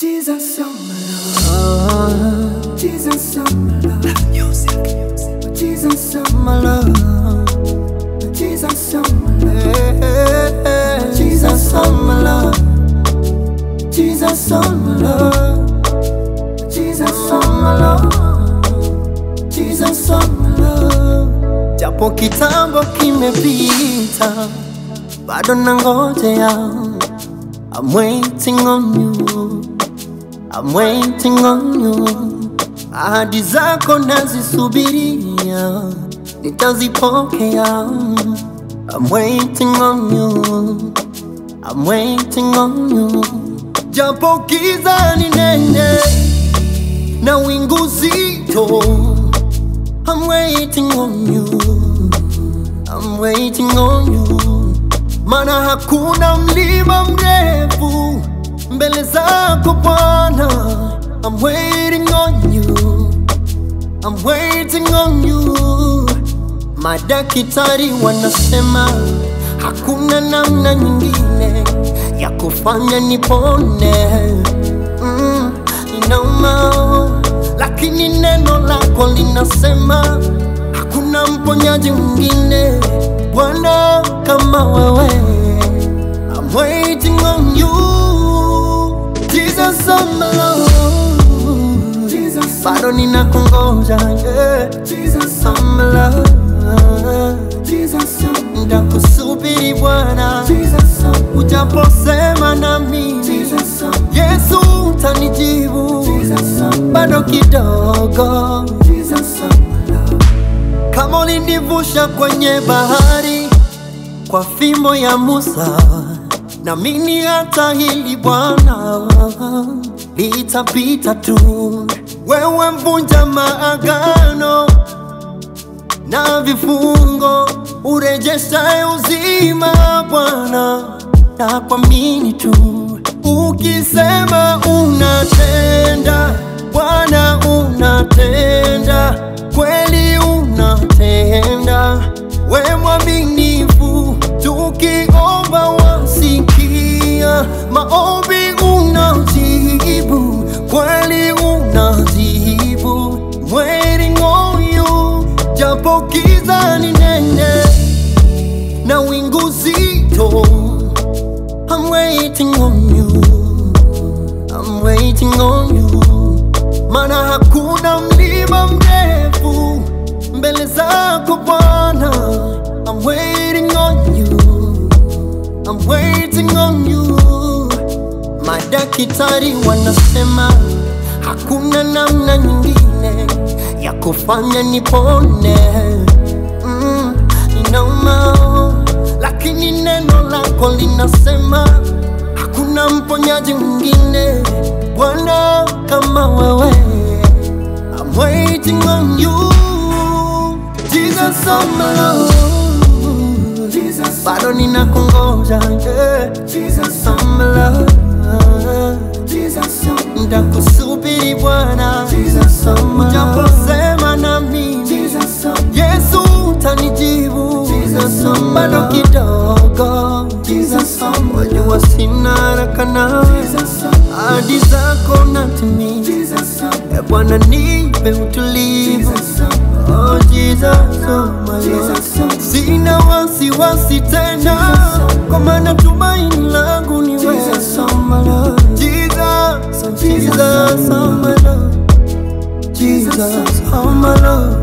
Jesus, my love. Jesus, oh my love. Music. Jesus, my love. Jesus, my love. Jesus, my love. Jesus, my love. Jesus, my love. Jesus, my love. Japo kitambo kimepita, bado nangojea. I'm waiting on you. I'm waiting on you. Ahadi zako nazisubiria, nitazipokea. I'm waiting on you. I'm waiting on you. Japo kiza ni nene na wingu zito, I'm waiting on you. I'm waiting on you. Mana hakuna mlima mrefu mbele zako Bwana. I'm waiting on you. I'm waiting on you. Madaktari wanasema hakuna namna nyingine ya kufanya nipone. Mm, inauma, lakini neno lako linasema hakuna mponyaji mwingine Bwana kama wewe. I'm waiting on you, Jesus oh my Lord. Bado ninakungoja. Jesus oh my Lord. Jesus, Bwana. Ujaposema na mimi Jesus, Yesu utanijibu bado kidogo kama ulinivusha kwenye bahari kwa fimbo ya Musa, na mimi hata hili Bwana litapita tu. Wewe mvunja maagano na vifungo, urejeshaye uzima Bwana, na kuamini tu. Ukisema unatenda japo giza ni nene na wingu zito, I'm waiting on you, I'm waiting on you, mana hakuna mlima mrefu mbele zako Bwana. I'm waiting on you, I'm waiting on you. Madaktari wanasema hakuna namna nyingine ya kufanya nipone. Mm, inauma, lakini neno lako linasema hakuna mponyaji mwingine Bwana kama wewe. I'm waiting on you, Jesus oh my Lord. Jesus, bado ninakungoja yeah. Jesus oh my Lord. Jesus, ndakusubiri Bwana. Jesus oh my Lord. Sina haraka nawe ahadi zako natimiza. e Bwana nipe utulivu Oh Jesus, oh my Lord. Sina wasiwasi tena kwa maana tumaini langu ni wewe Jesus, oh my Lord. Jesus, oh my Lord.